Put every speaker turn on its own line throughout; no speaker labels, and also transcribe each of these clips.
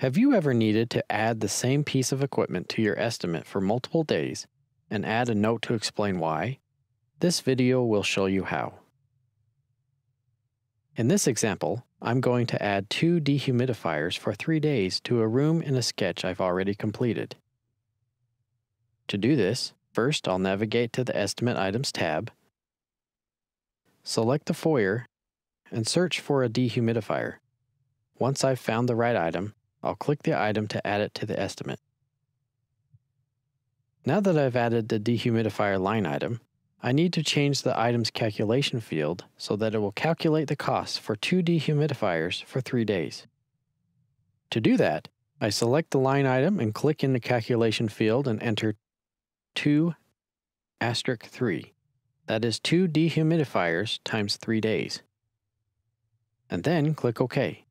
Have you ever needed to add the same piece of equipment to your estimate for multiple days and add a note to explain why? This video will show you how. In this example, I'm going to add two dehumidifiers for three days to a room in a sketch I've already completed. To do this, first I'll navigate to the Estimate Items tab, select the foyer, and search for a dehumidifier. Once I've found the right item, I'll click the item to add it to the estimate. Now that I've added the dehumidifier line item, I need to change the item's calculation field so that it will calculate the cost for two dehumidifiers for three days. To do that, I select the line item and click in the calculation field and enter 2 asterisk 3. That is two dehumidifiers times three days. And then click OK.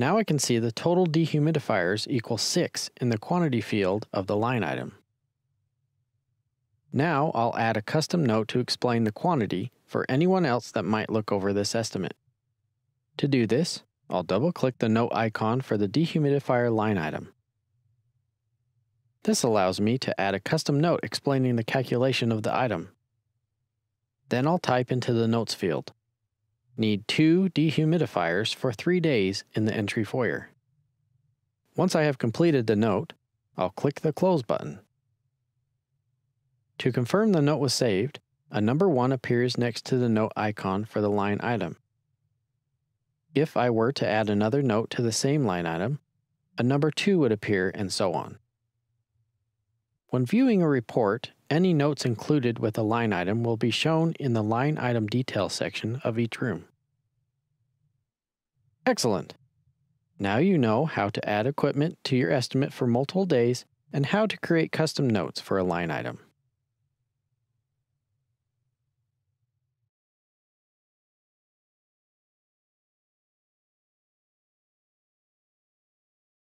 Now I can see the total dehumidifiers equal 6 in the quantity field of the line item. Now I'll add a custom note to explain the quantity for anyone else that might look over this estimate. To do this, I'll double click the note icon for the dehumidifier line item. This allows me to add a custom note explaining the calculation of the item. Then I'll type into the notes field. Need two dehumidifiers for three days in the entry foyer. Once I have completed the note, I'll click the Close button. To confirm the note was saved, a number 1 appears next to the note icon for the line item. If I were to add another note to the same line item, a number 2 would appear and so on. When viewing a report, any notes included with a line item will be shown in the line item detail section of each room. Excellent! Now you know how to add equipment to your estimate for multiple days and how to create custom notes for a line item.